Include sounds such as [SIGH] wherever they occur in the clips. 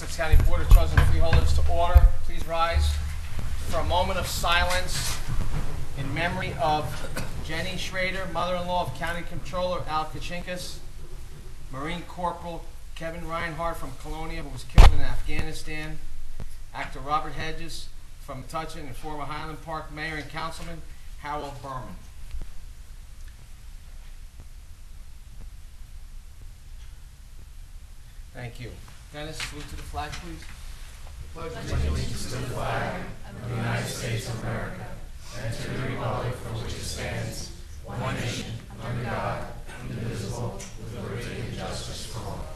Middlesex County Board of Trustees Chosen Freeholders to order. Please rise for a moment of silence in memory of Jenny Schrader, mother-in-law of County Controller Al Kuchinskas, Marine Corporal Kevin Reinhardt from Colonia, who was killed in Afghanistan, Actor Robert Hedges from Metuchen, and former Highland Park Mayor and Councilman Harold Berman. Thank you. Dennis, salute to the flag, please. Pledge allegiance to the flag of the United States of America and to the republic for which it stands, one nation, under God, indivisible, with liberty and justice for all.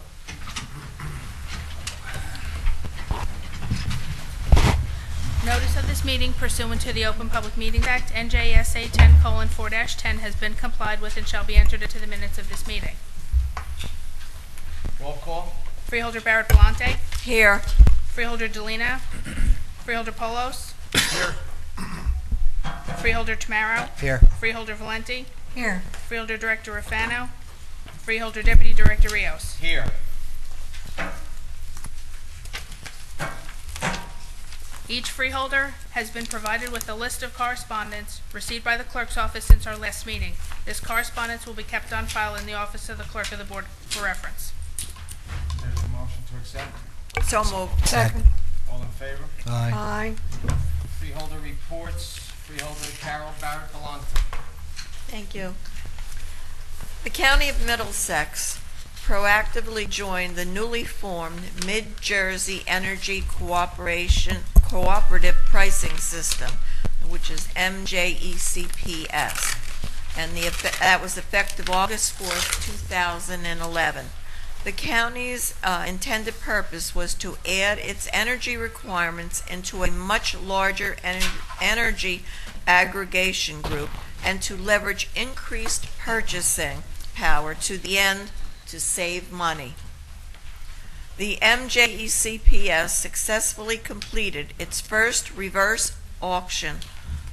Notice of this meeting pursuant to the Open Public Meetings Act, NJSA 10:4-10 has been complied with and shall be entered into the minutes of this meeting. Roll call. Freeholder Barrett Bellante. Here. Freeholder Dalina. [CLEARS THROAT] Freeholder Polos. Here. Freeholder Tomaro. Here. Freeholder Valenti. Here. Freeholder Director Rafano. Freeholder Deputy Director Rios. Here. Each freeholder has been provided with a list of correspondence received by the clerk's office since our last meeting. This correspondence will be kept on file in the office of the clerk of the board for reference. There's a motion to accept. So moved. Second. All in favor? Aye. Aye. Freeholder reports. Freeholder Carol Barrett Bellante. Thank you. The County of Middlesex proactively joined the newly formed Mid-Jersey Energy Cooperation Cooperative Pricing System, which is E MJECPS. And the, effe- that was effective August 4th, 2011. The county's uh, intended purpose was to add its energy requirements into a much larger ener- energy aggregation group and to leverage increased purchasing power to the end to save money. The MJECPS successfully completed its first reverse auction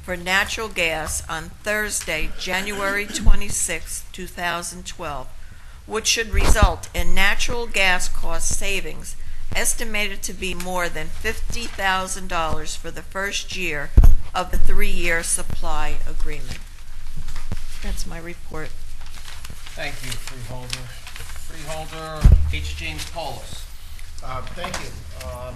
for natural gas on Thursday, January 26, 2012 which should result in natural gas cost savings estimated to be more than $50,000 for the first year of the three-year supply agreement. That's my report. Thank you, Freeholder. Freeholder H. James Polos. Uh, Thank you. Um,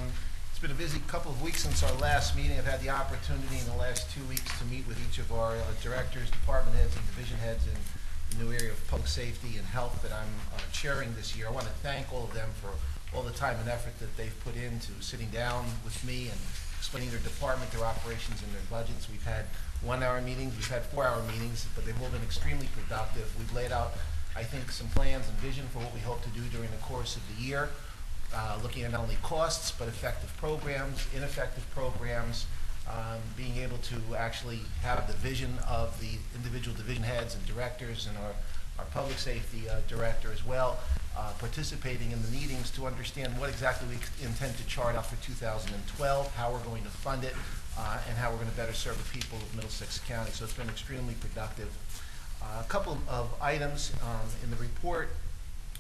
It's been a busy couple of weeks since our last meeting. I've had the opportunity in the last two weeks to meet with each of our uh, directors, department heads, and division heads in the new area of public safety and health that I'm uh, chairing this year. I want to thank all of them for all the time and effort that they've put into sitting down with me and explaining their department, their operations, and their budgets. We've had one-hour meetings, we've had four-hour meetings, but they've all been extremely productive. We've laid out, I think, some plans and vision for what we hope to do during the course of the year uh, looking at not only costs, but effective programs, ineffective programs, um, being able to actually have the vision of the individual division heads and directors and our, our public safety uh, director as well, uh, participating in the meetings to understand what exactly we intend to chart out for 2012, how we're going to fund it, uh, and how we're going to better serve the people of Middlesex County. So it's been extremely productive. Uh, A couple of items um, in the report.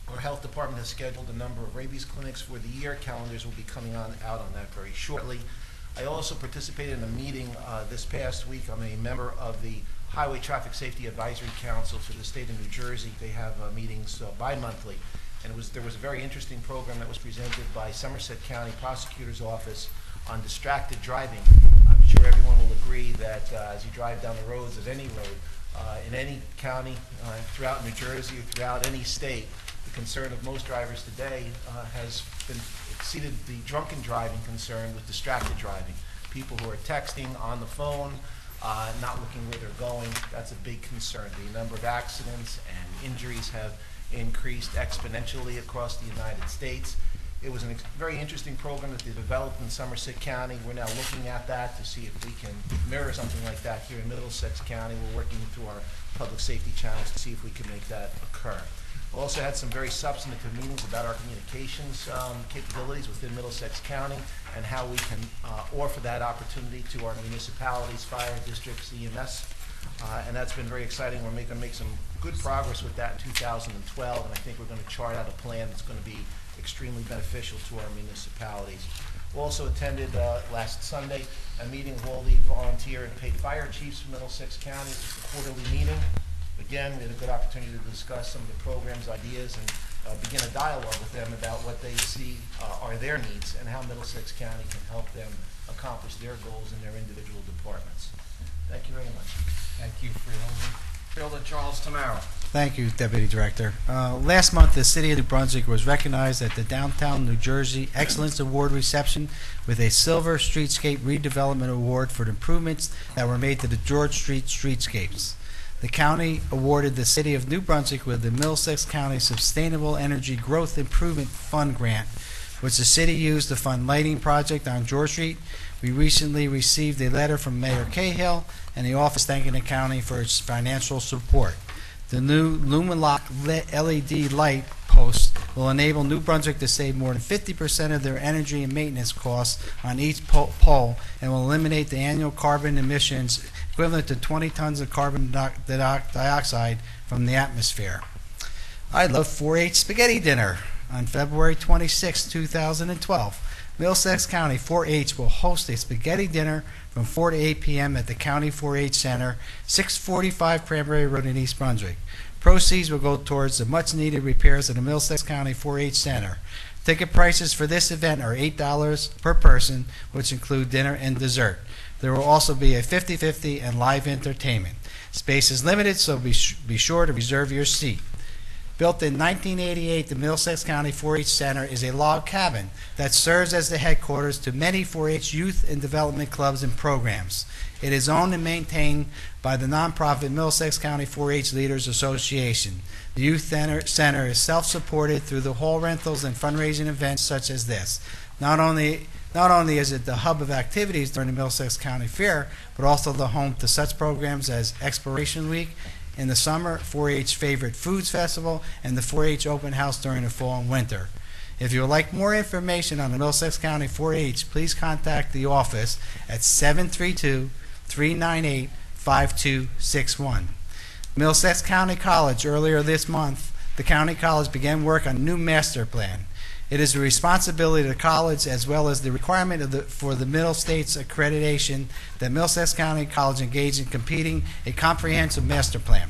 Our health department has scheduled a number of rabies clinics for the year. Calendars will be coming on, out on that very shortly. I also participated in a meeting uh, this past week. I'm a member of the Highway Traffic Safety Advisory Council for the state of New Jersey. They have uh, meetings uh, bi-monthly. And it was, there was a very interesting program that was presented by Somerset County Prosecutor's Office on distracted driving. I'm sure everyone will agree that uh, as you drive down the roads of any road, uh, in any county, uh, throughout New Jersey, or throughout any state, the concern of most drivers today uh, has been exceeded the drunken driving concern with distracted driving. People who are texting on the phone, uh, not looking where they're going, that's a big concern. The number of accidents and injuries have increased exponentially across the United States. It was a very interesting program that they developed in Somerset County. We're now looking at that to see if we can mirror something like that here in Middlesex County. We're working through our public safety channels to see if we can make that occur. We also had some very substantive meetings about our communications um, capabilities within Middlesex County and how we can uh, offer that opportunity to our municipalities, fire districts, EMS Uh, and that's been very exciting. We're making, make some good progress with that in 2012, and I think we're going to chart out a plan that's going to be extremely beneficial to our municipalities. We Also attended uh, last Sunday a meeting with all the volunteer and paid fire chiefs from Middlesex County. It was a quarterly meeting. Again, we had a good opportunity to discuss some of the programs, ideas, and uh, begin a dialogue with them about what they see uh, are their needs and how Middlesex County can help them accomplish their goals in their individual departments. Thank you very much. Thank you, Freeholder. Freeholder Charles Tomaro. Thank you, Deputy Director. Uh, Last month, the City of New Brunswick was recognized at the Downtown New Jersey Excellence Award reception with a Silver Streetscape Redevelopment Award for the improvements that were made to the George Street streetscapes. The county awarded the City of New Brunswick with the Middlesex County Sustainable Energy Growth Improvement Fund Grant, which the city used to fund lighting project on George Street. We recently received a letter from Mayor Cahill and the office thanking the county for its financial support. The new Lumilock LED light post will enable New Brunswick to save more than 50% of their energy and maintenance costs on each po- pole and will eliminate the annual carbon emissions equivalent to 20 tons of carbon di- di- dioxide from the atmosphere. I love 4-H spaghetti dinner on February 26, 2012. Middlesex County 4-H will host a spaghetti dinner from 4 to 8 p.m. at the County 4-H Center, 645 Cranberry Road in East Brunswick. Proceeds will go towards the much-needed repairs of the Middlesex County 4-H Center. Ticket prices for this event are $8 per person, which include dinner and dessert. There will also be a 50-50 and live entertainment. Space is limited, so be, be sure to reserve your seat. Built in 1988, the Middlesex County 4-H Center is a log cabin that serves as the headquarters to many 4-H youth and development clubs and programs. It is owned and maintained by the nonprofit Middlesex County 4-H Leaders Association. The youth center, center is self-supported through the hall rentals and fundraising events such as this. Not only not only is it the hub of activities during the Middlesex County Fair, but also the home to such programs as Exploration Week in the summer, 4-H Favorite Foods Festival, and the 4-H Open House during the fall and winter. If you would like more information on the Middlesex County 4-H, please contact the office at 732-398-5261. Middlesex County College, earlier this month, the county college began work on a new master plan. It is the responsibility of the college as well as the requirement of the, for the Middle States accreditation that Middlesex County College engage in competing a comprehensive master plan.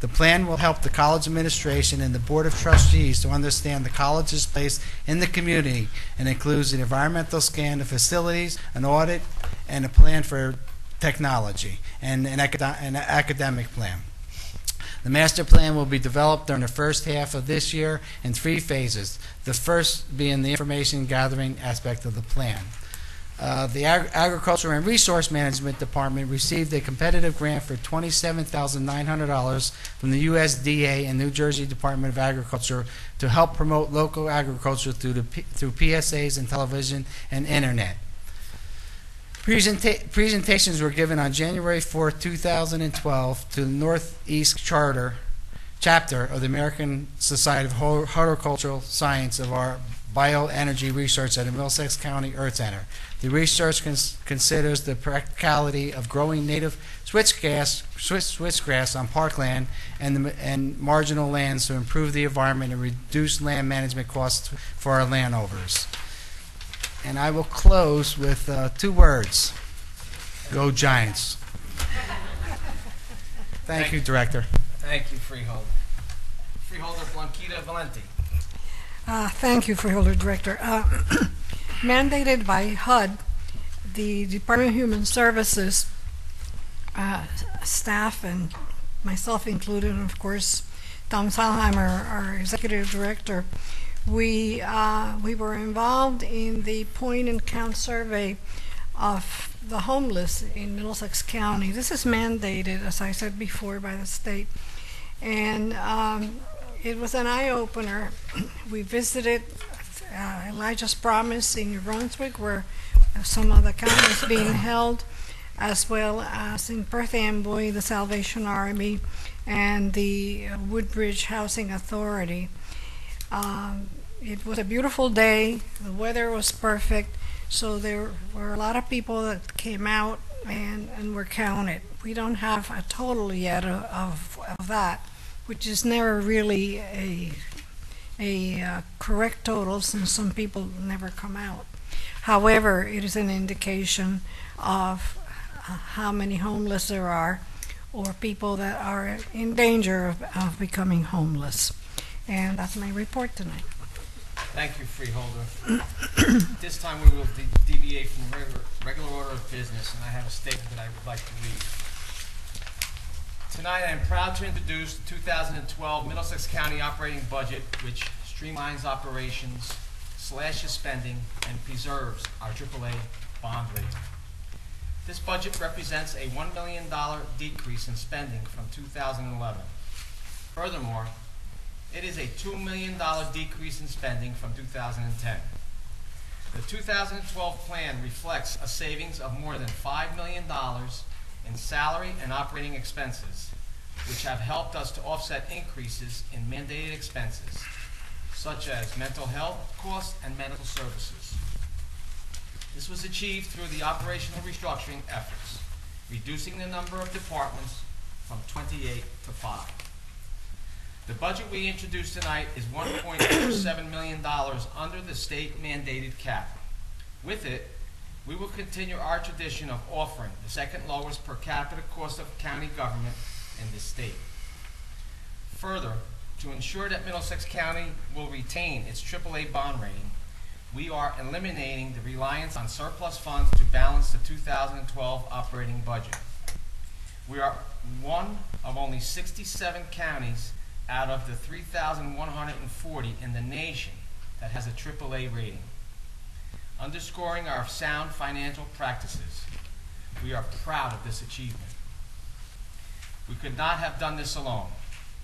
The plan will help the college administration and the Board of Trustees to understand the college's place in the community and includes an environmental scan of facilities, an audit, and a plan for technology, and an, acad- an academic plan. The master plan will be developed during the first half of this year in three phases. The first being the information gathering aspect of the plan. Uh, the Ag- Agriculture and Resource Management Department received a competitive grant for $27,900 from the USDA and New Jersey Department of Agriculture to help promote local agriculture through, the, P- through PSAs and television and internet. Presenta- presentations were given on January 4, 2012, to the Northeast Charter chapter of the American Society of Horticultural Science of our bioenergy research at the Middlesex County Earth Center. The research cons- considers the practicality of growing native switchgrass, switch, switchgrass on parkland and, the, and marginal lands to improve the environment and reduce land management costs for our landowners. And I will close with uh, two words. Go Giants. [LAUGHS] Thank you, Director. Thank you, Freeholder. Freeholder Blanquita Valenti. Uh, Thank you, Freeholder Director. Uh, [COUGHS] Mandated by HUD, the Department of Human Services uh, staff and myself included, and of course, Tom Salheimer, our Executive Director, we, uh, we were involved in the point and count survey of the homeless in Middlesex County. This is mandated, as I said before, by the state. And um, it was an eye opener. [CLEARS THROAT] we visited uh, Elijah's Promise in New Brunswick, where some of the count is being held, as well as in Perth Amboy, the Salvation Army, and the Woodbridge Housing Authority. Um, it was a beautiful day. The weather was perfect, so there were a lot of people that came out and, and we're counted. We don't have a total yet of, of, of that, which is never really a, a uh, correct total since some people never come out. However, it is an indication of uh, how many homeless there are or people that are in danger of, of becoming homeless. And that's my report tonight. Thank you, Freeholder. [COUGHS] This time we will de- deviate from regular, regular order of business, and I have a statement that I would like to read. Tonight, I am proud to introduce the 2012 Middlesex County operating budget, which streamlines operations, slashes spending, and preserves our AAA bond rating. This budget represents a $1 million decrease in spending from 2011. Furthermore, it is a $2 million decrease in spending from 2010. The 2012 plan reflects a savings of more than $5 million in salary and operating expenses, which have helped us to offset increases in mandated expenses, such as mental health costs and medical services. This was achieved through the operational restructuring efforts, reducing the number of departments from 28 to 5. The budget we introduced tonight is $1.47 million under the state mandated cap. With it, we will continue our tradition of offering the second lowest per capita cost of county government in the state. Further, to ensure that Middlesex County will retain its AAA bond rating, we are eliminating the reliance on surplus funds to balance the 2012 operating budget. We are one of only 67 counties out of the 3,140 in the nation that has a AAA rating. Underscoring our sound financial practices, we are proud of this achievement. We could not have done this alone.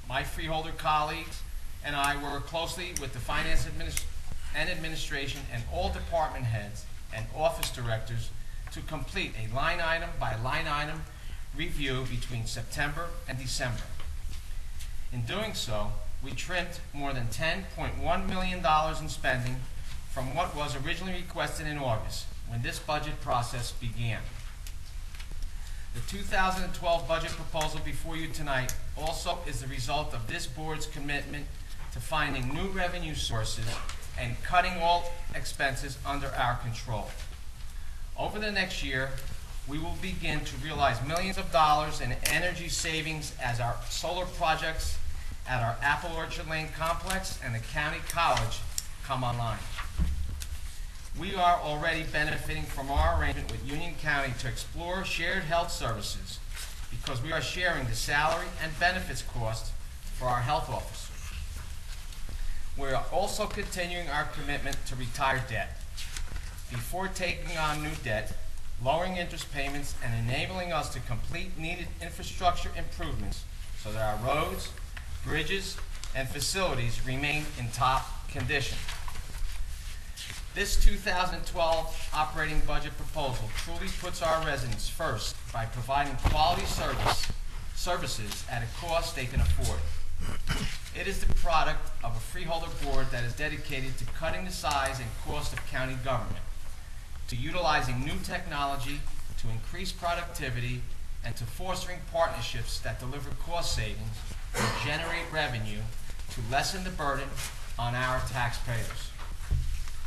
My freeholder colleagues and I work closely with the finance adminis- and administration and all department heads and office directors to complete a line item by line item review between September and December. In doing so, we trimmed more than $10.1 million in spending from what was originally requested in August, when this budget process began. The 2012 budget proposal before you tonight also is the result of this board's commitment to finding new revenue sources and cutting all expenses under our control. Over the next year, we will begin to realize millions of dollars in energy savings as our solar projects at our Apple Orchard Lane complex and the county college come online. We are already benefiting from our arrangement with Union County to explore shared health services because we are sharing the salary and benefits costs for our health officers. We are also continuing our commitment to retire debt. Before taking on new debt, lowering interest payments, and enabling us to complete needed infrastructure improvements so that our roads, bridges, and facilities remain in top condition. This 2012 operating budget proposal truly puts our residents first by providing quality service, services at a cost they can afford. It is the product of a freeholder board that is dedicated to cutting the size and cost of county government, to utilizing new technology to increase productivity, and to fostering partnerships that deliver cost savings and generate revenue to lessen the burden on our taxpayers.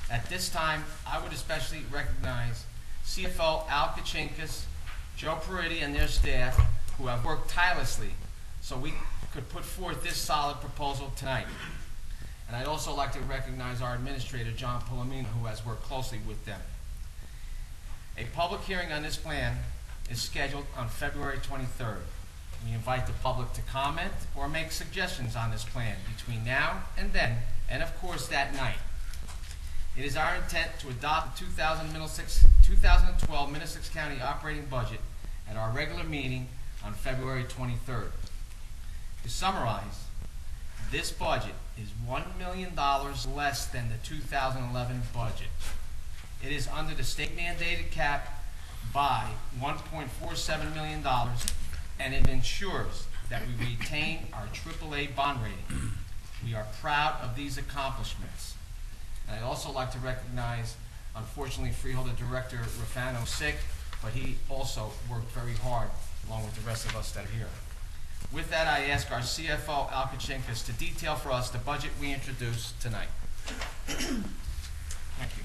At this time, I would especially recognize CFO Al Kuchinskas, Joe Paridi, and their staff who have worked tirelessly so we could put forth this solid proposal tonight. And I'd also like to recognize our administrator, John Pulomena, who has worked closely with them. A public hearing on this plan is scheduled on February 23rd. We invite the public to comment or make suggestions on this plan between now and then, and of course that night. It is our intent to adopt the 2000 Middlesex, 2012 Middlesex County operating budget at our regular meeting on February 23rd. To summarize, this budget is $1 million less than the 2011 budget. It is under the state mandated cap by $1.47 million, and it ensures that we retain our AAA bond rating. We are proud of these accomplishments. And I'd also like to recognize, unfortunately, Freeholder Director Rafano sick, but he also worked very hard along with the rest of us that are here. With that, I ask our CFO, Al Kuchinskas, to detail for us the budget we introduced tonight. Thank you.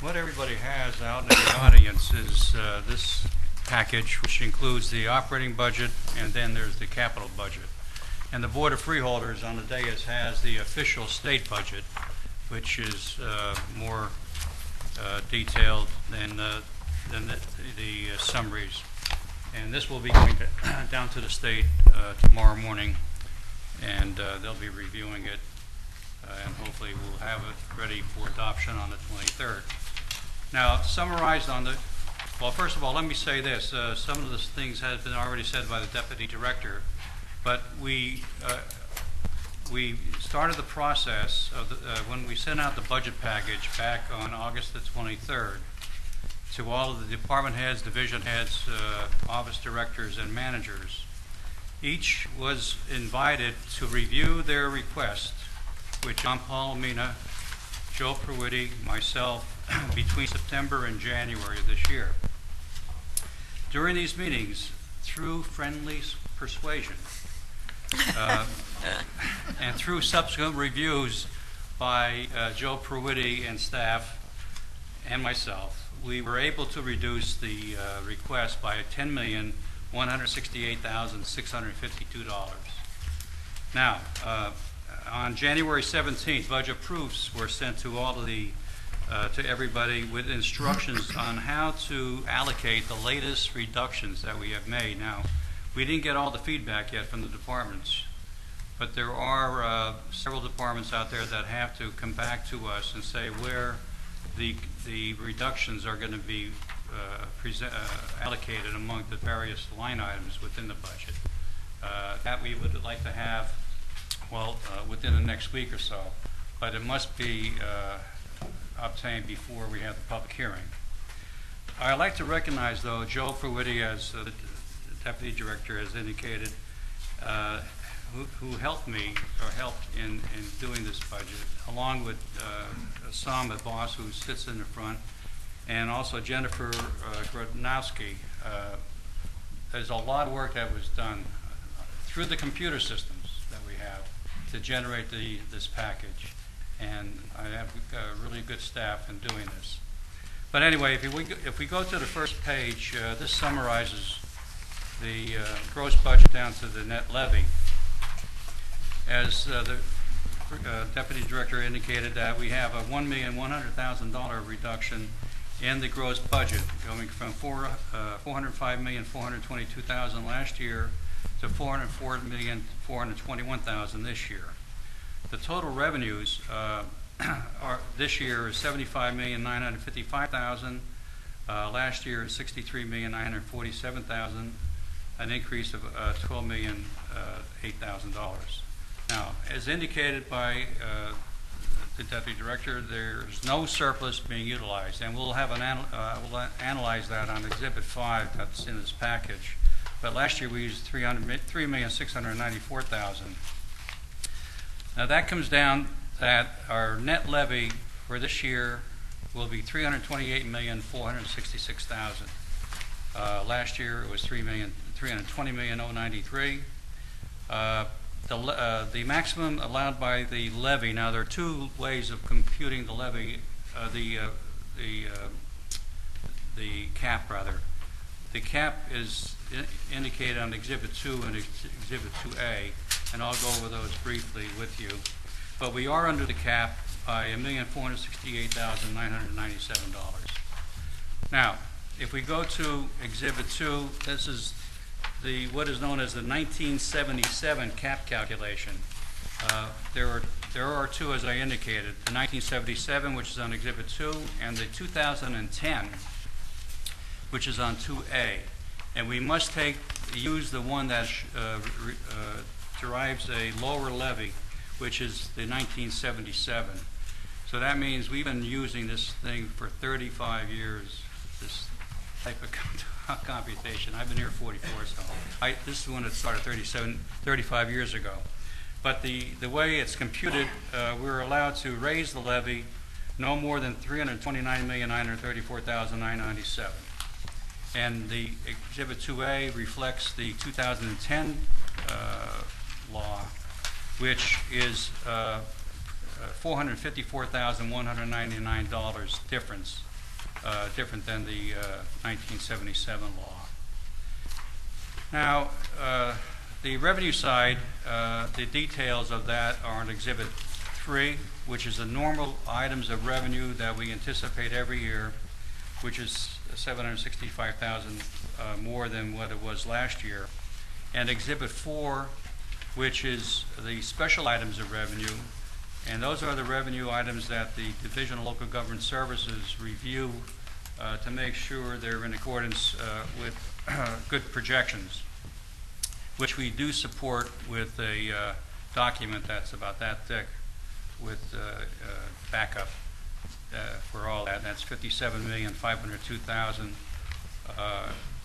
What everybody has out in the audience is uh, this package, which includes the operating budget, and then there's the capital budget. And the Board of Freeholders on the dais has the official state budget, which is uh, more uh, detailed than uh, than the the summaries. And this will be going to- [CLEARS THROAT] down to the state uh, tomorrow morning, and uh, they'll be reviewing it, uh, and hopefully we'll have it ready for adoption on the 23rd. Now, summarized on the, well, first of all, let me say this. uh, Some of the things have been already said by the deputy director, but we, uh, we started the process of, the- uh, when we sent out the budget package back on August the 23rd to all of the department heads, division heads, uh, office directors, and managers. Each was invited to review their request, which John Pulomena, Joe Pruitti, myself, [CLEARS THROAT] between September and January of this year. During these meetings, through friendly persuasion, uh, [LAUGHS] and through subsequent reviews by uh, Joe Pruitti and staff and myself, we were able to reduce the uh, request by ten million, one hundred sixty-eight thousand, six hundred fifty-two dollars. Now, uh, on January 17th, budget proofs were sent to all of the, uh, to everybody with instructions on how to allocate the latest reductions that we have made. Now, we didn't get all the feedback yet from the departments, but there are uh, several departments out there that have to come back to us and say where the, the reductions are going to be uh, uh, allocated among the various line items within the budget. Uh, That we would like to have, well, uh, within the next week or so, but it must be uh, obtained before we have the public hearing. I'd like to recognize, though, Joe Pruitti, as the deputy director has indicated, uh, who who helped me, or helped in, in doing this budget, along with uh, Sam Boss, who sits in the front, and also Jennifer uh, Grodnowski. Uh, There's a lot of work that was done through the computer systems that we have to generate the, this package. And I have a really good staff in doing this. But anyway, if we, go- if we go to the first page, uh, this summarizes the uh, gross budget down to the net levy. As uh, the uh, deputy director indicated that we have a one million, one hundred thousand dollar reduction in the gross budget, going from four, uh, four hundred five million, four hundred twenty-two thousand last year to four hundred four million, four hundred twenty-one thousand this year. The total revenues uh, [CLEARS THROAT] are, this year is seventy-five million, nine hundred fifty-five thousand. Uh, Last year is sixty-three million, nine hundred forty-seven thousand, an increase of uh, twelve million, uh, eight thousand dollars. Now, as indicated by uh, the deputy director, there's no surplus being utilized, and we'll have an, anal- uh, we'll analyze that on Exhibit 5 that's in this package. But last year, we used 300 mi- 3,694,000. Now, that comes down that our net levy for this year will be 328,466,000. Uh, Last year, it was 3 million, 320,093. Uh, the, uh, the maximum allowed by the levy, now there are two ways of computing the levy, uh, the, uh, the, uh, the cap rather. The cap is indicated on Exhibit 2 and Ex- Exhibit 2A, and I'll go over those briefly with you. But we are under the cap by a million four hundred sixty-eight thousand nine hundred ninety-seven dollars. Now, if we go to Exhibit 2, this is the, what is known as the 1977 cap calculation. Uh, There are, there are two, as I indicated, the 1977, which is on Exhibit 2, and the 2010, which is on 2A. And we must take, use the one that uh, re- uh, derives a lower levy, which is the 1977. So that means we've been using this thing for 35 years, this type of [LAUGHS] computation. I've been here 44, so I, this is one that started 37, 35 years ago. But the, the way it's computed, uh, we're allowed to raise the levy no more than 329,934,997. And the Exhibit 2A reflects the 2010 uh, law, which is uh, $454,199 difference, uh, different than the uh, 1977 law. Now, uh, the revenue side, uh, the details of that are in Exhibit 3, which is the normal items of revenue that we anticipate every year, which is 765,000 uh, more than what it was last year. And Exhibit 4, which is the special items of revenue, and those are the revenue items that the Division of Local Government Services review uh, to make sure they're in accordance uh, with [CLEARS THROAT] good projections, which we do support with a uh, document that's about that thick with uh, uh, backup uh, for all that. That's fifty-seven million, five hundred two thousand.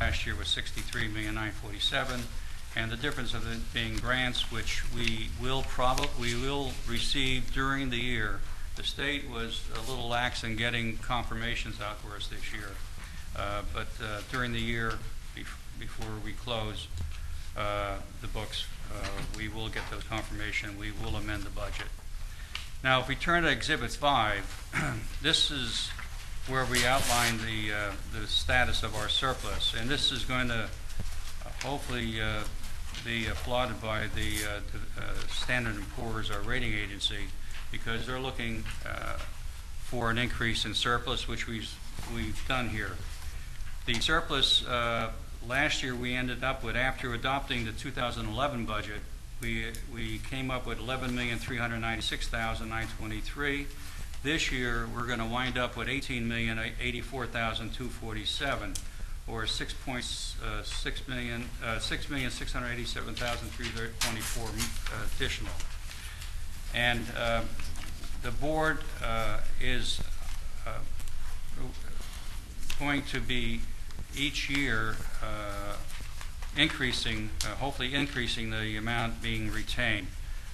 Last year was sixty-three million, nine forty-seven. And the difference of it being grants, which we will probably, we will receive during the year. The state was a little lax in getting confirmations out for us this year. Uh, But uh, during the year, bef- before we close uh, the books, uh, we will get those confirmation, we will amend the budget. Now, if we turn to Exhibit 5, [CLEARS THROAT] this is where we outline the, uh, the status of our surplus. And this is going to uh, hopefully uh, be applauded by the uh, d- uh, Standard and Poor's, our rating agency, because they're looking uh, for an increase in surplus, which we've, we've done here. The surplus, last year, we ended up with, after adopting the 2011 budget, we, we came up with 11,396,923. This year, we're going to wind up with 18,084,247, or six uh, six million, uh, six million, six hundred eighty-seven thousand, three hundred twenty-four uh, additional. And uh, the board uh, is uh, going to be each year uh, increasing, uh, hopefully increasing the amount being retained.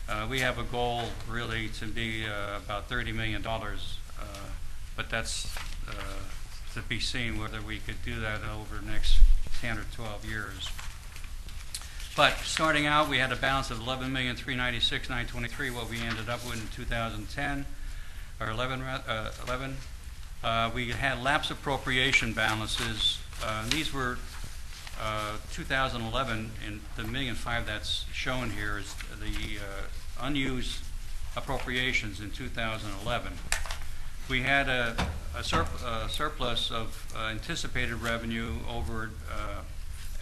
Uh, We have a goal really to be uh, about $30 million, uh, but that's uh, to be seen whether we could do that over the next 10 or 12 years. But starting out, we had a balance of 11,396,923, what we ended up with in 2010, or 11, ra- uh, 11. Uh, We had lapse appropriation balances. These were uh, 2011, and the million five that's shown here is the uh, unused appropriations in 2011. We had a a a surplus of uh, anticipated revenue over, uh,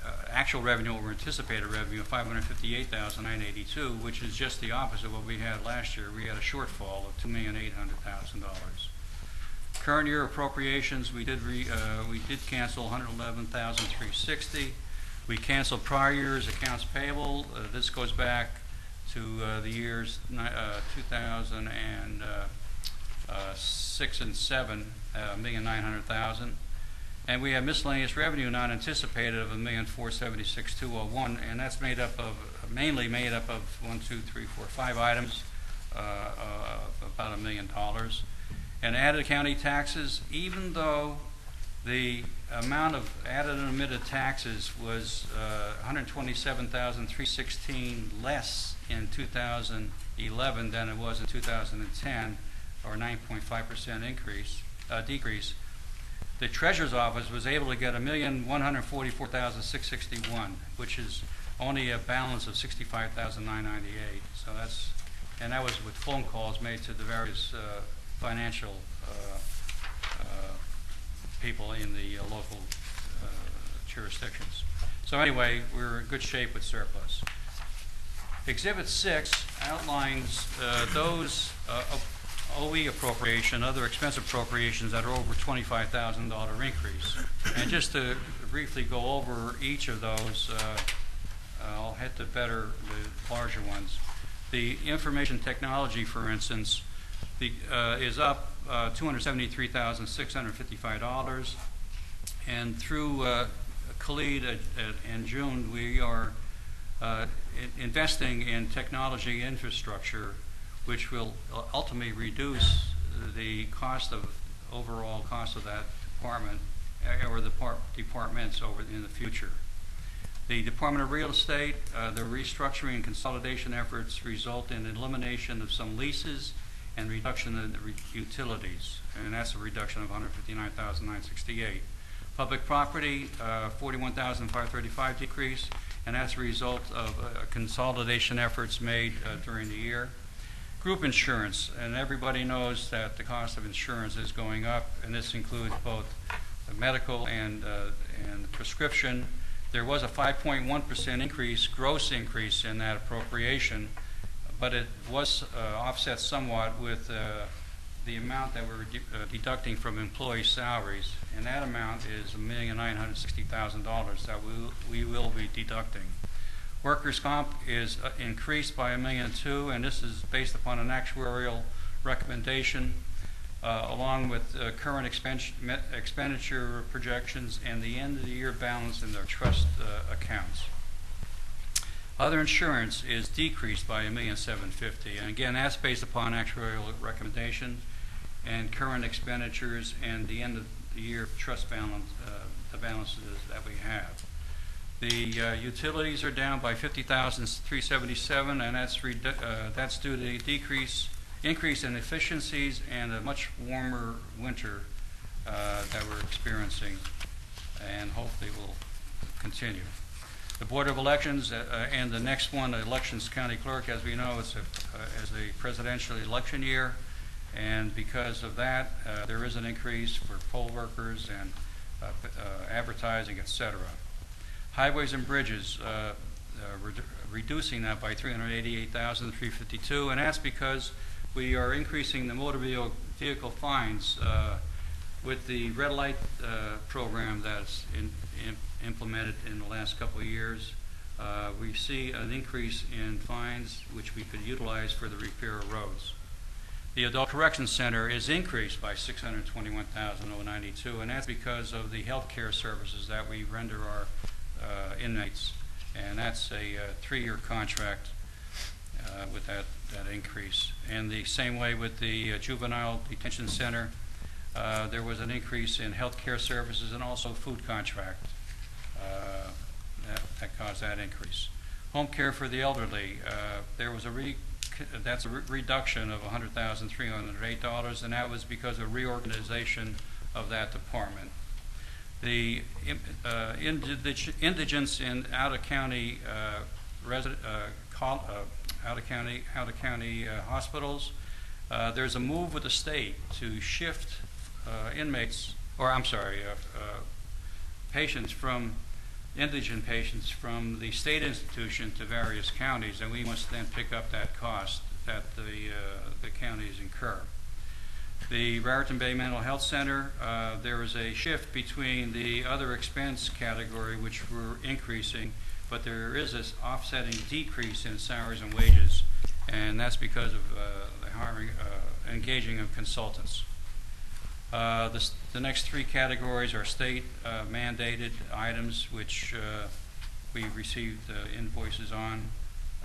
uh, actual revenue over anticipated revenue of 558,982, which is just the opposite of what we had last year. We had a shortfall of $2,800,000. Current year appropriations, we did, re- uh, we did cancel 111,360. We canceled prior year's accounts payable. Uh, This goes back to uh, the years uh, 2000 and uh, uh, and seven, a million nine hundred thousand. And we have miscellaneous revenue not anticipated of a million four seventy-six two oh one, and that's made up of, mainly made up of one, two, three, four, five items, uh, uh, about a million dollars. And added county taxes, even though the amount of added and omitted taxes was uh, 127,316 less in 2011 than it was in 2010, or 9.5% increase, uh, decrease. The treasurer's office was able to get a million one hundred forty-four thousand six sixty-one, which is only a balance of 65,998. So that's, and that was with phone calls made to the various uh, financial uh, uh, people in the uh, local jurisdictions. So anyway, we're in good shape with surplus. Exhibit six outlines those OE appropriation, other expense appropriations that are over $25,000 increase. And just to briefly go over each of those, uh, I'll hit the better, the larger ones. The information technology, for instance, the, uh, is up uh, $273,655. And through uh, Khalid uh, uh, in June, we are uh, investing in technology infrastructure, which will ultimately reduce the cost of, overall cost of that department, uh, or the par- departments over in the future. The Department of Real Estate, uh, the restructuring and consolidation efforts result in elimination of some leases and reduction in re- utilities, and that's a reduction of 159,968. Public property, uh, 41,535 decrease, and that's a result of uh, consolidation efforts made uh, during the year. Group insurance, and everybody knows that the cost of insurance is going up, and this includes both the medical and, uh, and prescription. There was a 5.1% increase, gross increase in that appropriation, but it was uh, offset somewhat with uh, the amount that we're de- uh, deducting from employee salaries, and that amount is $1,960,000 that we we will be deducting. Workers' comp is uh, increased by a million two, and this is based upon an actuarial recommendation, uh, along with uh, current expen- expenditure projections and the end-of-the-year balance in their trust uh, accounts. Other insurance is decreased by a million seven fifty, and again, that's based upon actuarial recommendations and current expenditures and the end-of-the-year trust balance, uh, the balances that we have. The uh, utilities are down by fifty thousand three seventy-seven, and that's uh, that's due to a decrease, increase in efficiencies and a much warmer winter uh, that we're experiencing, and hopefully will continue. The Board of Elections, uh, uh, and the next one, Elections County Clerk, as we know, is a, uh, is a presidential election year, and because of that, uh, there is an increase for poll workers and uh, uh, advertising, et cetera. Highways and bridges, uh, uh, redu- reducing that by 388,352, and that's because we are increasing the motor vehicle fines uh, with the red light uh, program that's in- im- implemented in the last couple of years. uh, We see an increase in fines, which we could utilize for the repair of roads. The Adult Correction Center is increased by $621,092, and that's because of the health care services that we render our uh, inmates. And that's a uh, three-year contract uh, with that, that increase. And the same way with the uh, Juvenile Detention Center, uh, there was an increase in health care services and also food contract. uh, That that caused that increase. Home care for the elderly, uh, there was a re, that's a re- reduction of $100,308, and that was because of reorganization of that department. The im- uh, indig- indigents in out-of-county uh, out-of-county, out-of-county hospitals, uh, there's a move with the state to shift inmates, or I'm sorry, uh, uh, patients from, indigent patients from the state institution to various counties, and we must then pick up that cost that the, uh, the counties incur. The Raritan Bay Mental Health Center, uh, there was a shift between the other expense category, which we're increasing, but there is this offsetting decrease in salaries and wages, and that's because of uh, the hiring, uh, engaging of consultants. Uh, The the next three categories are state uh, mandated items, which uh, we received uh, invoices on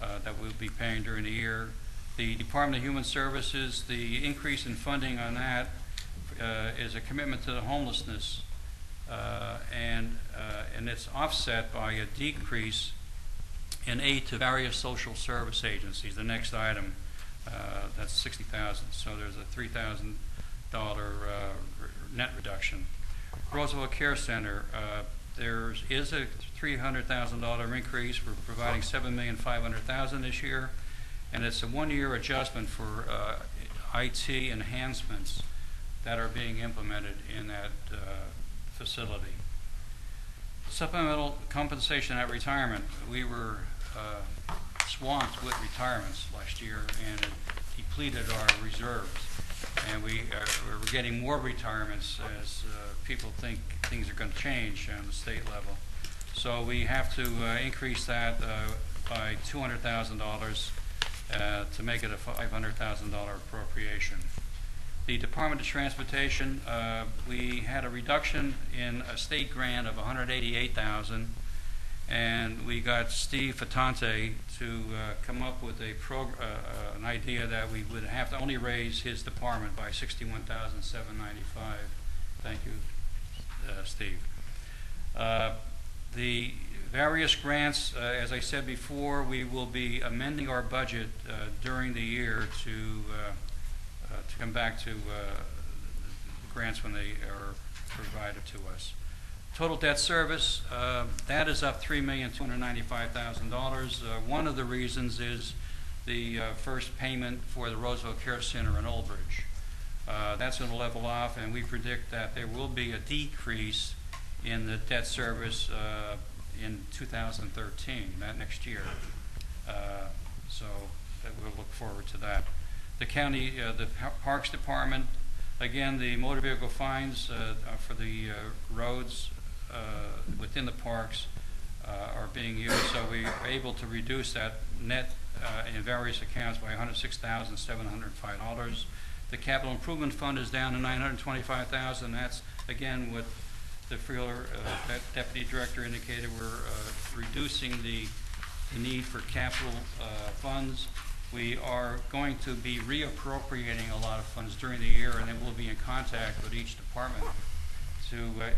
uh, that we'll be paying during the year. The Department of Human Services, the increase in funding on that is a commitment to the homelessness, and, and it's offset by a decrease in aid to various social service agencies. The next item, that's 60000 so there's a $3,000 uh, net reduction. Roosevelt Care Center, uh, there is a $300,000 increase. We're providing $7,500,000 this year, and it's a one-year adjustment for uh, IT enhancements that are being implemented in that uh, facility. Supplemental compensation at retirement, we were uh, swamped with retirements last year, and it depleted our reserves. We, uh, we're getting more retirements as uh, people think things are going to change on the state level. So we have to uh, increase that uh, by $200,000 uh, to make it a $500,000 appropriation. The Department of Transportation, uh, we had a reduction in a state grant of 188,000, and we got Steve Fatante to uh, come up with a prog- uh, uh, an idea that we would have to only raise his department by 61,795. Thank you, uh, Steve. Uh, The various grants, uh, as I said before, we will be amending our budget during the year to, to come back to grants when they are provided to us. Total debt service, uh, that is up $3,295,000. Uh, One of the reasons is the uh, first payment for the Roosevelt Care Center in Old Bridge. Uh, That's going to level off, and we predict that there will be a decrease in the debt service uh, in 2013, that next year. Uh, So we'll look forward to that. The county, the Parks Department, again, the motor vehicle fines for the roads within the parks uh, are being used, so we are able to reduce that net uh, in various accounts by $106,705. The capital improvement fund is down to 925,000. That's, again, what the Freeholder uh, de- Deputy Director indicated, we're uh, reducing the the need for capital uh, funds. We are going to be reappropriating a lot of funds during the year, and then we'll be in contact with each department to, uh, uh,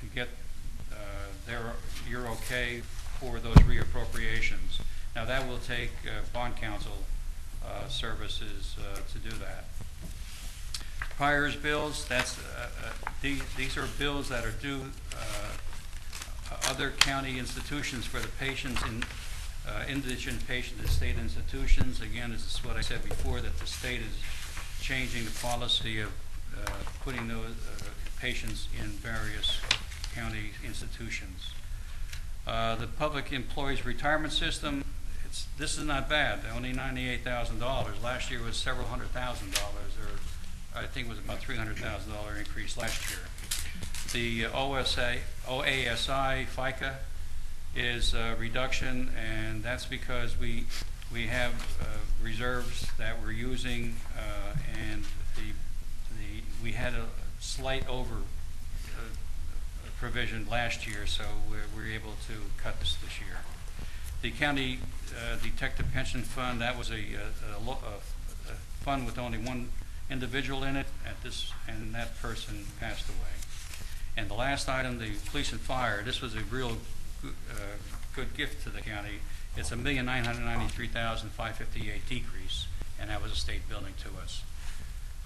to get uh, their, your okay for those reappropriations. Now, that will take uh, bond counsel uh, services uh, to do that. Priors bills, that's, uh, uh, these, these are bills that are due uh, other county institutions for the patients in, uh, indigent patients at state institutions. Again, this is what I said before, that the state is changing the policy of uh, putting those uh, patients in various county institutions. Uh, The public employees retirement system, it's, this is not bad, only ninety-eight thousand dollars. Last year was several hundred thousand dollars, or I think it was about three hundred thousand dollar increase last year. The OSA, OASI FICA is a reduction, and that's because we, we have uh, reserves that we're using, uh, and the, the, we had a slight over uh, provision last year, so we're, we're able to cut this this year. The county uh, detective pension fund, that was a, a, a a- fund with only one individual in it at this, and that person passed away. And the last item, the police and fire, this was a real go- uh, good gift to the county. It's a million nine hundred ninety-three thousand five fifty-eight decrease, and that was a state building to us.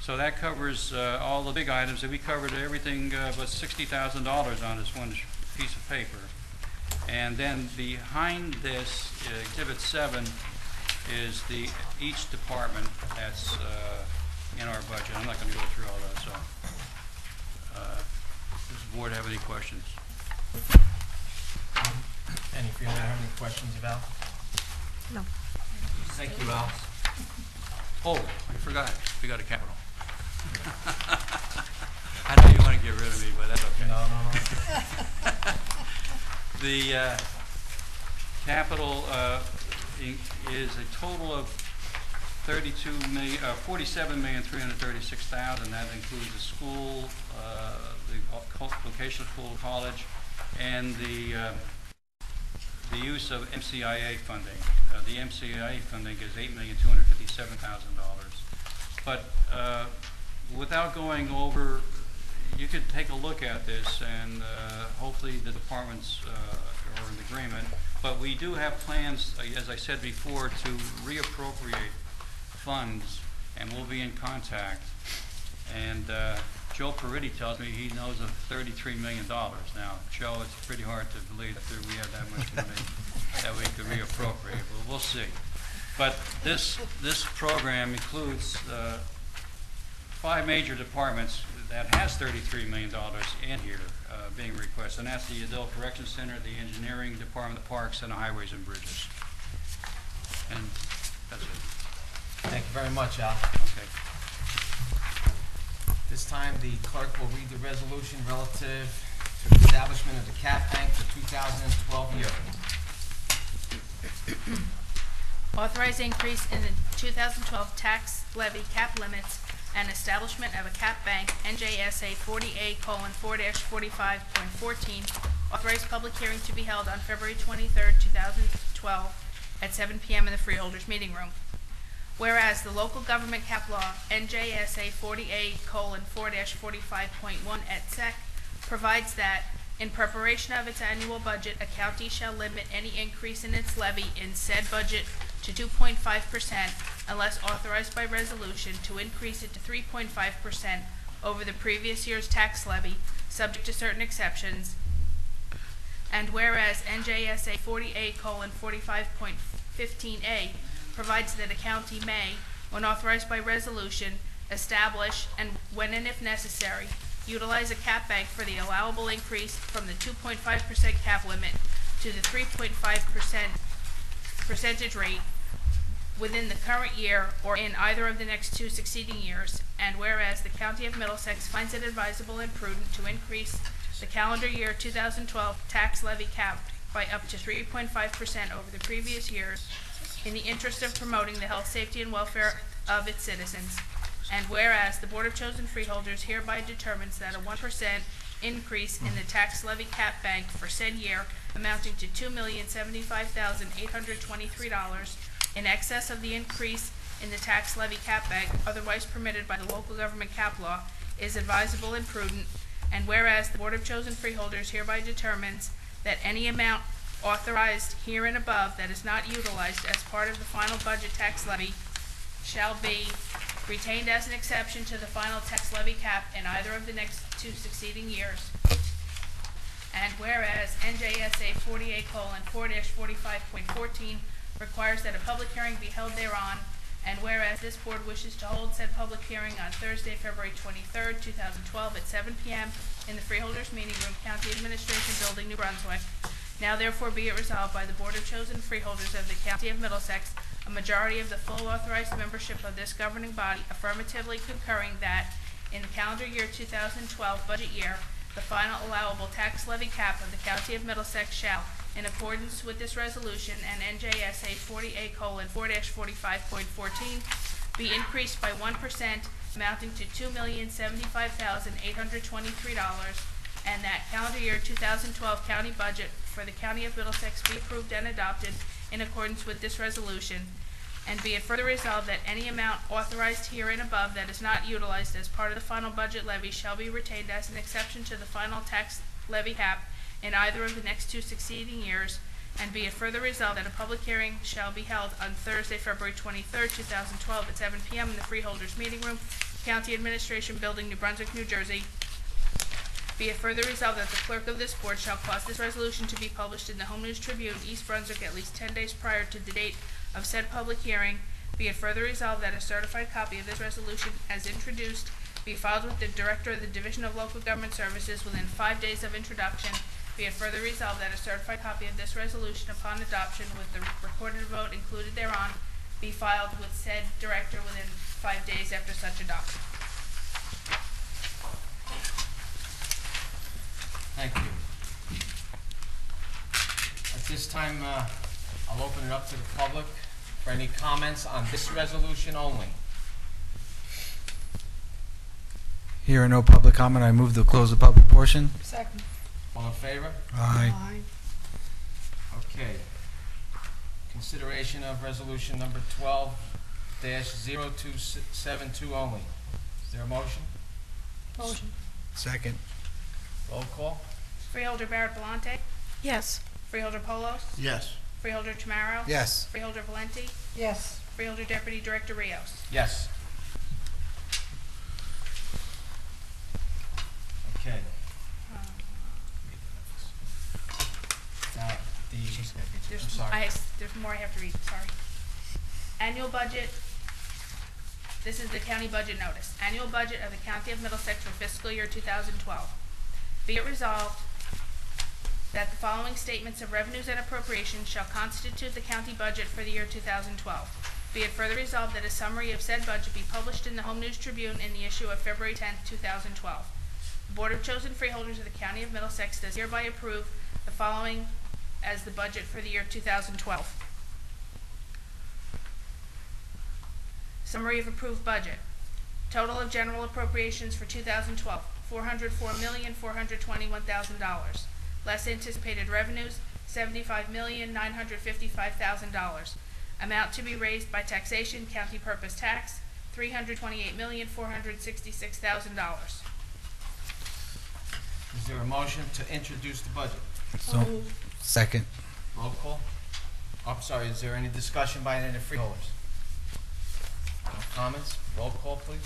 So that covers uh, all the big items, and we covered everything uh, but sixty thousand dollars on this one piece of paper. And then behind this, uh, Exhibit 7 is the, each department that's uh, in our budget. I'm not going to go through all that, so. uh, Does the board have any questions? Any, if you have any questions about? No. Thank you, Al. Oh, I forgot, we got a capital. [LAUGHS] I know you want to get rid of me, but that's okay. No, no, no. [LAUGHS] The uh, capital uh, is a total of thirty-two million, uh, forty-seven million, three hundred thirty-six thousand. That includes the school, uh, the vo- vocational school, college, and the, uh, the use of MCIA funding. Uh, The MCIA funding is eight million, two hundred fifty-seven thousand dollars. But uh, without going over, you could take a look at this, and uh, hopefully the departments uh, are in agreement. But we do have plans, uh, as I said before, to reappropriate funds, and we'll be in contact. And uh, Joe Peretti tells me he knows of $33 million. Now, Joe, it's pretty hard to believe that we have that much money [LAUGHS] that we could reappropriate, but we'll see. But this, this program includes uh, five major departments that has $33 million in here uh, being requested, and that's the Adult Correction Center, the Engineering Department, the Parks, and the Highways and Bridges. And that's it. Thank you very much, Al. Okay. This time, the clerk will read the resolution relative to the establishment of the cap bank for 2012 year. Authorize increase in the 2012 tax levy cap limits and establishment of a cap bank, NJSA 40A:4-45.14. Authorize public hearing to be held on February 23rd, 2012, at 7 PM in the Freeholders Meeting Room. Whereas the local government cap law, NJSA 48:4-45.1 et seq, provides that in preparation of its annual budget, a county shall limit any increase in its levy in said budget to 2.5% unless authorized by resolution to increase it to 3.5% over the previous year's tax levy, subject to certain exceptions. And whereas NJSA 48:45.15A provides that a county may, when authorized by resolution, establish and when and if necessary, utilize a cap bank for the allowable increase from the 2.5% cap limit to the 3.5% percentage rate within the current year or in either of the next two succeeding years, and whereas the County of Middlesex finds it advisable and prudent to increase the calendar year 2012 tax levy cap by up to 3.5% over the previous years in the interest of promoting the health, safety, and welfare of its citizens, and whereas the Board of Chosen Freeholders hereby determines that a 1% increase in the tax levy cap bank for said year amounting to $2,075,823 in excess of the increase in the tax levy cap otherwise permitted by the local government cap law is advisable and prudent, and whereas the Board of Chosen Freeholders hereby determines that any amount authorized here and above that is not utilized as part of the final budget tax levy shall be retained as an exception to the final tax levy cap in either of the next two succeeding years. And whereas NJSA 48:4-45.14 requires that a public hearing be held thereon, and whereas this board wishes to hold said public hearing on Thursday, February 23rd, 2012, at 7 PM in the Freeholders Meeting Room, County Administration Building, New Brunswick, now therefore be it resolved by the Board of Chosen Freeholders of the County of Middlesex, a majority of the full authorized membership of this governing body affirmatively concurring that in the calendar year 2012 budget year, the final allowable tax levy cap of the County of Middlesex shall, in accordance with this resolution and NJSA 48:4-45.14, be increased by 1% amounting to $2,075,823, and that calendar year 2012 county budget for the County of Middlesex be approved and adopted in accordance with this resolution, and be it further resolved that any amount authorized herein above that is not utilized as part of the final budget levy shall be retained as an exception to the final tax levy cap in either of the next two succeeding years, and be it further resolved that a public hearing shall be held on Thursday, February twenty-third, two thousand twelve, at seven PM in the Freeholders Meeting Room, County Administration Building, New Brunswick, New Jersey. Be it further resolved that the clerk of this board shall cause this resolution to be published in the Home News Tribune, East Brunswick, at least ten days prior to the date of said public hearing. Be it further resolved that a certified copy of this resolution as introduced be filed with the Director of the Division of Local Government Services within five days of introduction. Be it further resolved that a certified copy of this resolution upon adoption with the recorded vote included thereon be filed with said director within five days after such adoption. Thank you. At this time, uh, I'll open it up to the public for any comments on this resolution only. Here are no public comment. I move to close the public portion. Second. All in favor? Aye. Okay. Consideration of resolution number twelve dash zero two seven two only. Is there a motion? Motion. Second. Roll call? Freeholder Barrett Bellante, Yes. Freeholder Polos, Yes. Freeholder Tomaro. Yes. Freeholder Valenti, Yes. Freeholder Deputy Director Rios. Yes. Okay. Now, the, There's, I'm sorry. I, there's more I have to read, sorry. Annual budget, this is the county budget notice. Annual budget of the County of Middlesex for fiscal year two thousand twelve. Be it resolved that the following statements of revenues and appropriations shall constitute the county budget for the year two thousand twelve. Be it further resolved that a summary of said budget be published in the Home News Tribune in the issue of February tenth, two thousand twelve. The Board of Chosen Freeholders of the County of Middlesex does hereby approve the following as the budget for the year 2012. Summary of approved budget. Total of general appropriations for 2012, $404,421,000. Less anticipated revenues, $75,955,000. Amount to be raised by taxation, county purpose tax, $328,466,000. Is there a motion to introduce the budget? So, second. Roll call. I'm sorry, is there any discussion by any of the freeholders? No comments? Roll call, please.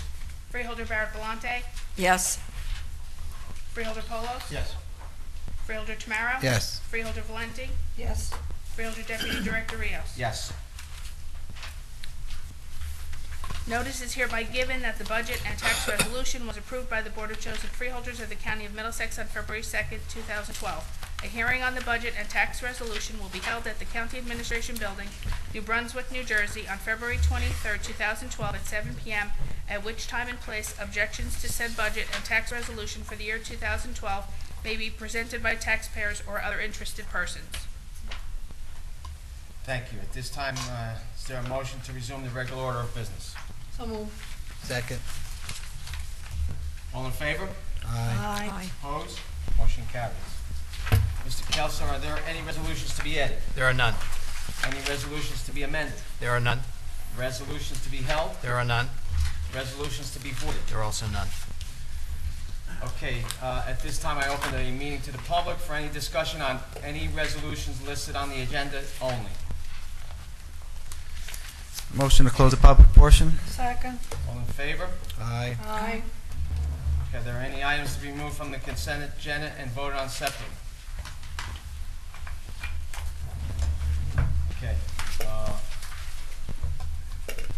Freeholder Barrett Bellante, Yes. Freeholder Polos, Yes. Freeholder Tomaro. Yes. Freeholder Valenti, Yes. Freeholder Deputy Director Rios. Yes. Notice is hereby given that the budget and tax resolution was approved by the Board of Chosen Freeholders of the County of Middlesex on February 2nd, 2012. A hearing on the budget and tax resolution will be held at the County Administration Building, New Brunswick, New Jersey, on February 23rd, 2012, at 7 p.m., at which time and place objections to said budget and tax resolution for the year 2012 may be presented by taxpayers or other interested persons. Thank you. At this time, uh, is there a motion to resume the regular order of business? So moved. Second. All in favor? Aye. Aye. Opposed? Motion carries. Mr. Kelso, are there any resolutions to be added? There are none. Any resolutions to be amended? There are none. Resolutions to be held? There are none. Resolutions to be voided? There are also none. Okay, uh, at this time, I open the meeting to the public for any discussion on any resolutions listed on the agenda only. Motion to close the public portion? Second. All in favor? Aye. Aye. Okay, Are there any items to be removed from the consent agenda and voted on separately? Okay. uh,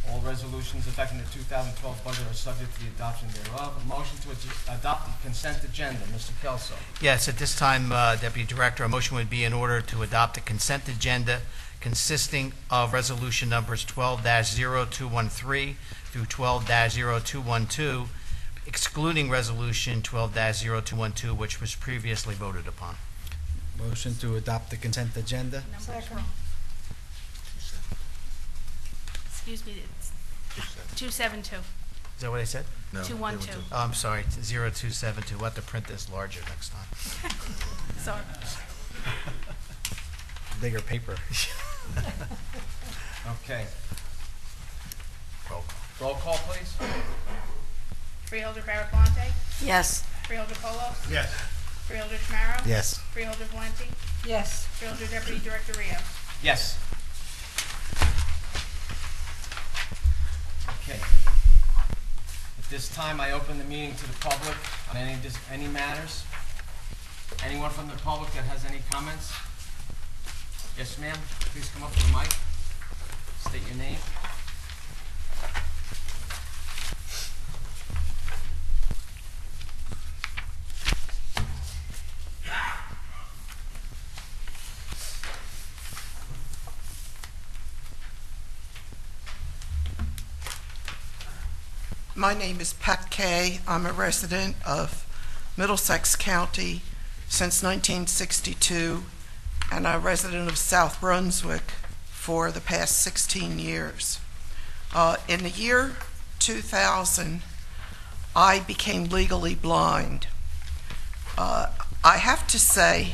All resolutions affecting the 2012 budget are subject to the adoption thereof. A motion to ad- adopt the consent agenda. Mr. Kelso. Yes, at this time, uh, Deputy Director, a motion would be in order to adopt a consent agenda consisting of resolution numbers 12-0213 through 12-0212, excluding resolution 12-0212, which was previously voted upon. Motion to adopt the consent agenda? Numbers Second. Excuse me, it's 272. Is that what I said? No, 212. Oh, I'm sorry, 0272. We'll have to print this larger next time. [LAUGHS] Sorry. Bigger paper. [LAUGHS] Okay. Roll call. Roll call, please. Freeholder Barrett Bellante, Yes. Freeholder Polos, Yes. Freeholder Tomaro. Yes. Freeholder Valenti, Yes. Freeholder Deputy Director Rios. Yes. Okay. At this time, I open the meeting to the public on any, any matters. Anyone from the public that has any comments? Yes, ma'am, please come up to the mic. State your name. My name is Pat Kay. I'm a resident of Middlesex County since 1962 and a resident of South Brunswick for the past 16 years. Uh, in the year 2000, I became legally blind. Uh, I have to say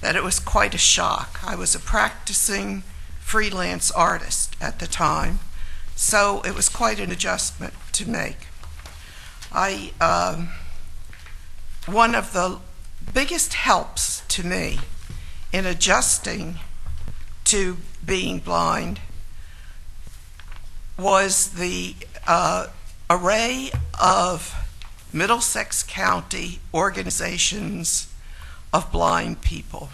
that it was quite a shock. I was a practicing freelance artist at the time, so it was quite an adjustment to make. I, um, one of the biggest helps to me in adjusting to being blind was the uh, array of Middlesex County organizations of blind people.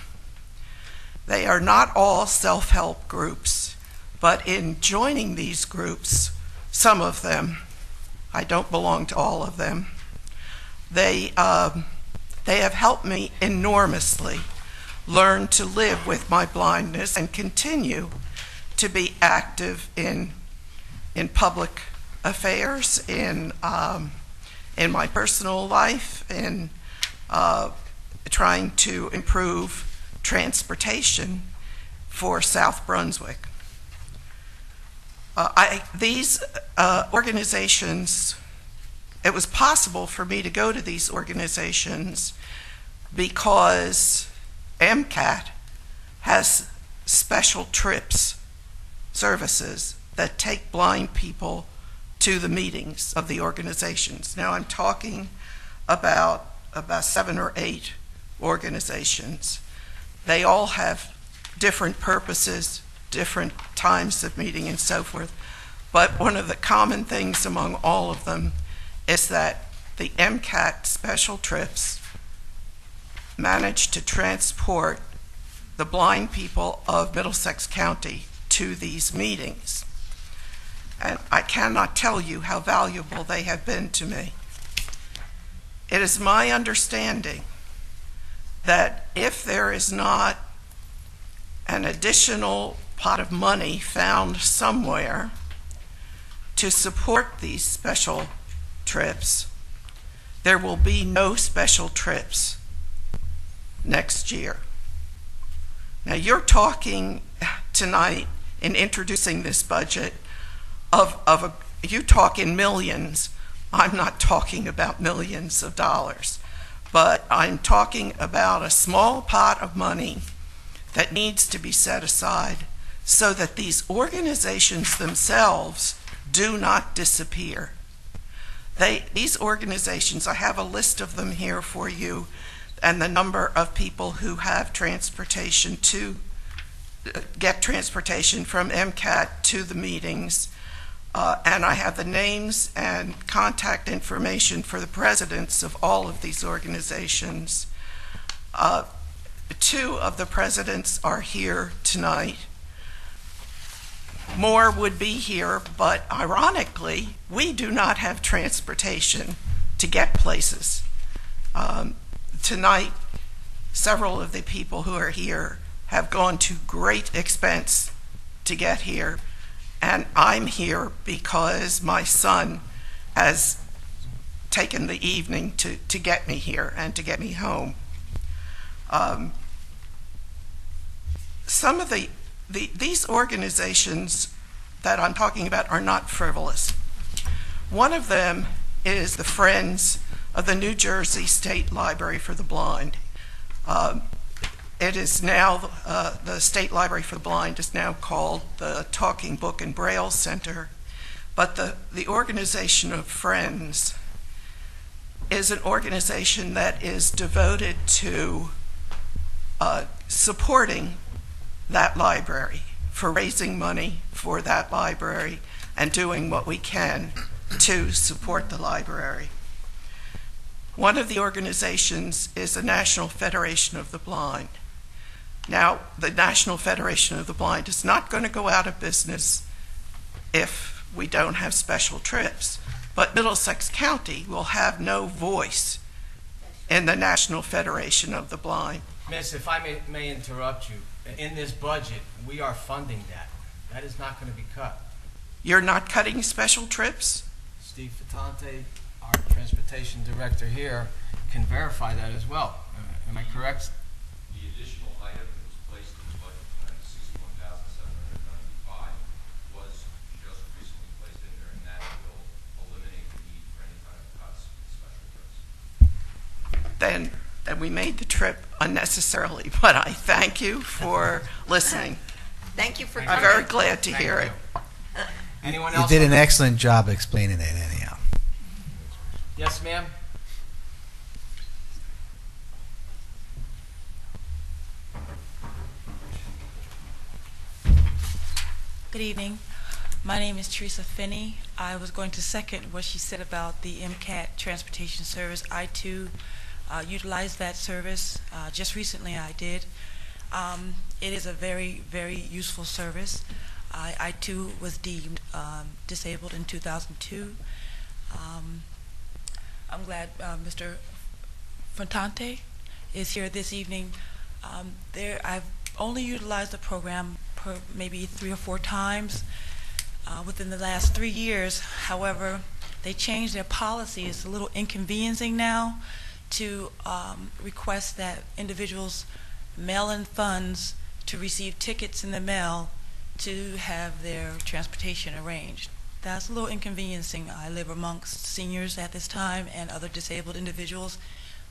They are not all self help groups, but in joining these groups, some of them, I don't belong to all of them, they, um, they have helped me enormously learn to live with my blindness and continue to be active in, in public affairs, in, um, in my personal life, in uh, trying to improve transportation for South Brunswick. Uh, I, these uh, organizations, it was possible for me to go to these organizations because MCAT has special trips services that take blind people to the meetings of the organizations. Now, I'm talking about about seven or eight organizations. They all have different purposes, different times of meeting, and so forth. But one of the common things among all of them is that the MCAT special trips managed to transport the blind people of Middlesex County to these meetings. And I cannot tell you how valuable they have been to me. It is my understanding that if there is not an additional pot of money found somewhere to support these special trips, there will be no special trips next year. Now, you're talking tonight in introducing this budget of, of a, you talk in millions. I'm not talking about millions of dollars, but I'm talking about a small pot of money that needs to be set aside so that these organizations themselves do not disappear. They, these organizations, I have a list of them here for you, and the number of people who have transportation to uh, get transportation from MCAT to the meetings. Uh, and I have the names and contact information for the presidents of all of these organizations. Uh, two of the presidents are here tonight. More would be here, but ironically, we do not have transportation to get places. Um, tonight, several of the people who are here have gone to great expense to get here, and I'm here because my son has taken the evening to, to get me here and to get me home. Um, some of the, the these organizations that I'm talking about are not frivolous. One of them is the Friends of the New Jersey State Library for the Blind. Um, it is now, uh, the State Library for the Blind is now called the Talking Book and Braille Center. But the, the organization of Friends is an organization that is devoted to uh, supporting that library, for raising money for that library, and doing what we can to support the library. One of the organizations is the National Federation of the Blind. Now, the National Federation of the Blind is not going to go out of business if we don't have special trips, but Middlesex County will have no voice in the National Federation of the Blind. Miss, if I may, may interrupt you, in this budget, we are funding that. That is not going to be cut. You're not cutting special trips? Steve Fatante, our transportation director here, can verify that as well. Uh, Am I correct? The additional item that was placed in the budget plan, sixty-one thousand seven hundred ninety-five, was just recently placed in there, and that will eliminate the need for any kind of cuts in special trips. Then, then we made the trip unnecessarily, [LAUGHS] but I thank you for [LAUGHS] listening. Thank you for Thank I'm coming. very glad to Thank hear it. you. Anyone You else? did an excellent job explaining it anyhow. Yes, ma'am? Good evening. My name is Teresa Finney. I was going to second what she said about the MCAT transportation service. I too uh, utilize that service. Uh, just recently I did. Um, it is a very, very useful service. I, I too was deemed um, disabled in 2002. Um, I'm glad uh, Mr. Fontante is here this evening. Um, there, I've only utilized the program per maybe three or four times uh, within the last three years. However, they changed their policy. It's a little inconveniencing now to um, request that individuals mail in funds to receive tickets in the mail to have their transportation arranged. That's a little inconveniencing. I live amongst seniors at this time and other disabled individuals.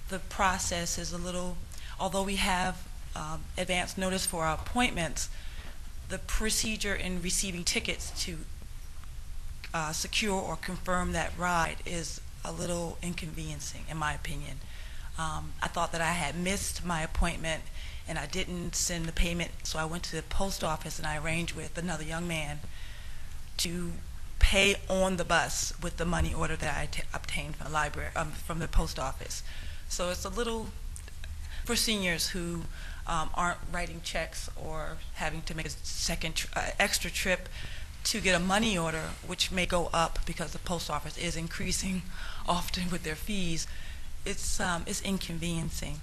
The process is a little, although we have um, advance notice for our appointments, the procedure in receiving tickets to uh, secure or confirm that ride is a little inconveniencing, in my opinion. Um, I thought that I had missed my appointment and I didn't send the payment, so I went to the post office and I arranged with another young man to pay on the bus with the money order that I obtained from the library, um, from the post office. So it's a little for seniors who um, aren't writing checks or having to make a second tr- uh, extra trip to get a money order, which may go up because the post office is increasing [LAUGHS] often with their fees. It's um, it's inconveniencing.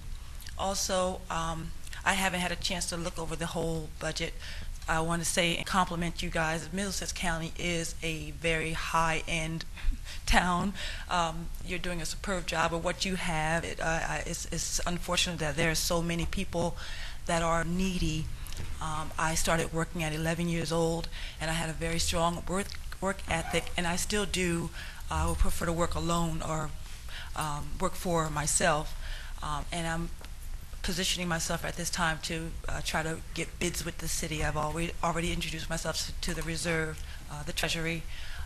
Also, um, I haven't had a chance to look over the whole budget. I want to say and compliment you guys. Middlesex County is a very high-end [LAUGHS] town. Um, you're doing a superb job of what you have. It, uh, it's, it's unfortunate that there are so many people that are needy. Um, I started working at 11 years old, and I had a very strong work work ethic, and I still do. I would prefer to work alone or um, work for myself, um, and I'm positioning myself at this time to uh, try to get bids with the city. I've already already introduced myself to, to the reserve, uh, the treasury,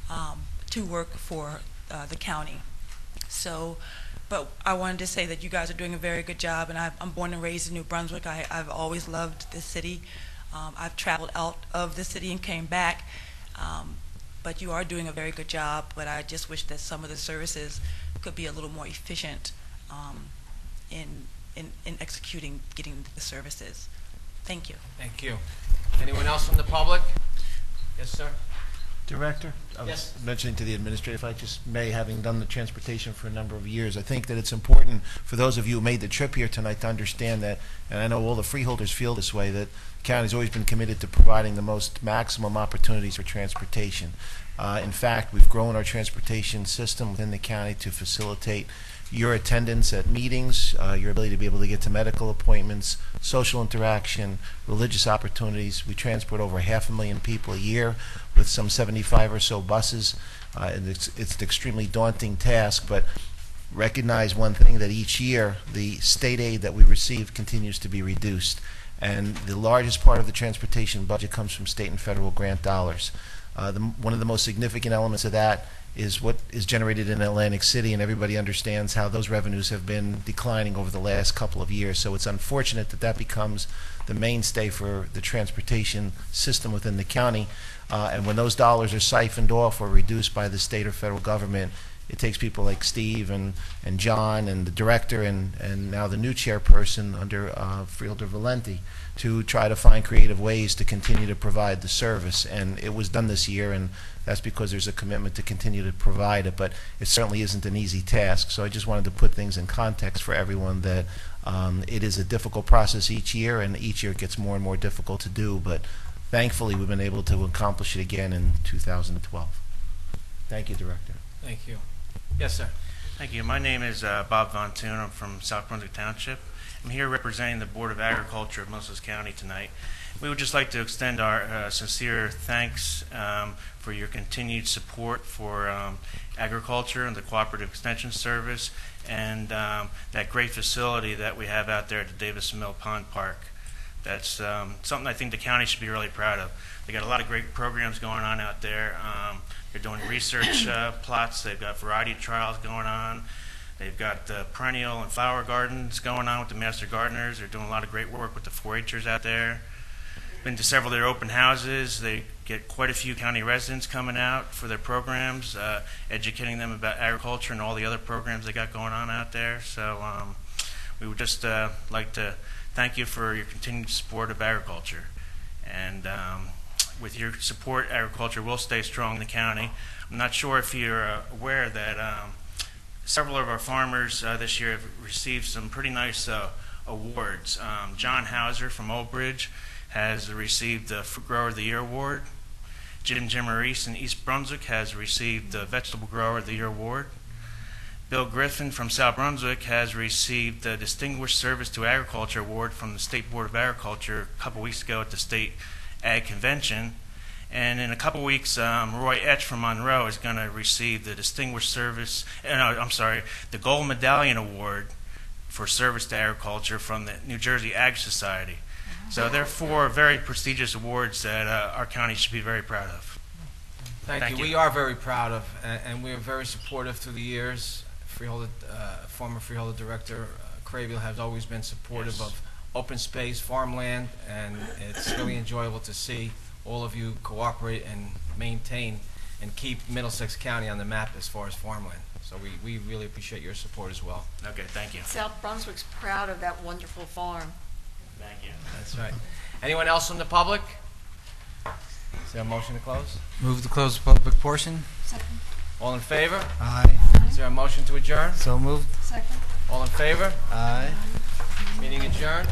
um, to work for uh, the county. So, but I wanted to say that you guys are doing a very good job, and i I'm born and raised in New Brunswick. I, I've always loved this city. Um, I've traveled out of the city and came back. Um, but you are doing a very good job. But I just wish that some of the services could be a little more efficient um, in, in in executing getting the services. Thank you. Thank you. Anyone else from the public? Yes, sir. Director? I was Yes. mentioning to the administrator, if I just may, having done the transportation for a number of years, I think that it's important for those of you who made the trip here tonight to understand that, and I know all the freeholders feel this way, that the county's always been committed to providing the most maximum opportunities for transportation. Uh, in fact, we've grown our transportation system within the county to facilitate your attendance at meetings, uh, your ability to be able to get to medical appointments, social interaction, religious opportunities. We transport over half a million people a year with some 75 or so buses. Uh, and it's, it's an extremely daunting task, but recognize one thing that each year the state aid that we receive continues to be reduced. And the largest part of the transportation budget comes from state and federal grant dollars. Uh, the, one of the most significant elements of that is what is generated in Atlantic City, and everybody understands how those revenues have been declining over the last couple of years. So it's unfortunate that that becomes the mainstay for the transportation system within the county. Uh, and when those dollars are siphoned off or reduced by the state or federal government, it takes people like Steve and, and John and the director and, and now the new chairperson under uh, Valenti to try to find creative ways to continue to provide the service. And it was done this year, and that's because there's a commitment to continue to provide it. But it certainly isn't an easy task. So I just wanted to put things in context for everyone that um, it is a difficult process each year, and each year it gets more and more difficult to do. But thankfully, we've been able to accomplish it again in 2012. Thank you, Director. Thank you. Yes, sir. Thank you. My name is uh, Bob Von Thun. I'm from South Brunswick Township. I'm here representing the Board of Agriculture of Middlesex County tonight. We would just like to extend our uh, sincere thanks um, for your continued support for um, agriculture and the Cooperative Extension Service and um, that great facility that we have out there at the Davis Mill Pond Park. That's um, something I think the county should be really proud of. They got a lot of great programs going on out there. Um, they're doing research uh, plots. They've got variety trials going on. They've got the perennial and flower gardens going on with the master gardeners. They're doing a lot of great work with the 4-Hers out there. Been to several of their open houses. They get quite a few county residents coming out for their programs, uh, educating them about agriculture and all the other programs they got going on out there. So um, we would just uh, like to thank you for your continued support of agriculture. And um, with your support, agriculture will stay strong in the county. I'm not sure if you're uh, aware that um, several of our farmers uh, this year have received some pretty nice uh, awards. Um, John Hauser from Old Bridge has received the Fruit Grower of the Year award. Jim Giamarese in East Brunswick has received the Vegetable Grower of the Year award. Bill Griffin from South Brunswick has received the Distinguished Service to Agriculture Award from the State Board of Agriculture a couple weeks ago at the State Ag Convention. And in a couple weeks, um, Roy Etsch from Monroe is going to receive the Distinguished Service, uh, no, I'm sorry, the Gold Medallion Award for service to agriculture from the New Jersey Ag Society. So they're four very prestigious awards that uh, our county should be very proud of. Thank Thank you. you. We are very proud of, and, and we are very supportive through the years. Freeholder, uh, former Freeholder Director uh, has always been supportive Yes. of open space, farmland, and it's really enjoyable to see all of you cooperate and maintain and keep Middlesex County on the map as far as farmland. So we, we really appreciate your support as well. Okay, thank you. South Brunswick's proud of that wonderful farm. Thank you. That's right. Anyone else from the public? Is there a motion to close? Move to close the public portion. Second. All in favor? Aye. Is there a motion to adjourn? So moved. Second. All in favor? Aye. Meeting adjourned.